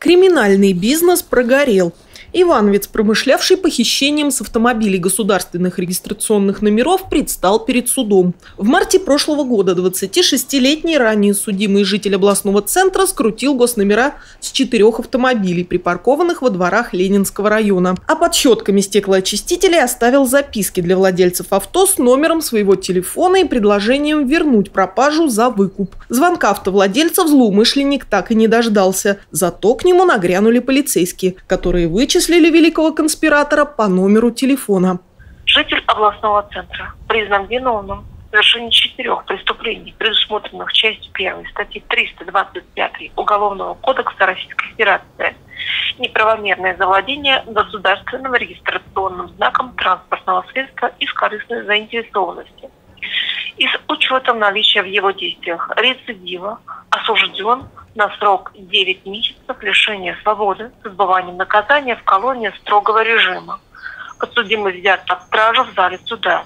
Криминальный бизнес прогорел. Ивановец, промышлявший похищением с автомобилей государственных регистрационных номеров, предстал перед судом. В марте прошлого года 26-летний ранее судимый житель областного центра скрутил госномера с четырех автомобилей, припаркованных во дворах Ленинского района. А под щетками стеклоочистителей оставил записки для владельцев авто с номером своего телефона и предложением вернуть пропажу за выкуп. Звонка автовладельцев злоумышленник так и не дождался. Зато к нему нагрянули полицейские, которые вычислили вычислили великого конспиратора по номеру телефона. Житель областного центра признан виновным в совершении четырех преступлений, предусмотренных частью 1 статьи 325 Уголовного кодекса Российской Федерации неправомерное завладение государственным регистрационным знаком транспортного средства из корыстной заинтересованности. И с учетом наличия в его действиях рецидива осужден на срок 9 месяцев лишения свободы с отбыванием наказания в колонии строгого режима. Подсудимый взят под стражу в зале суда.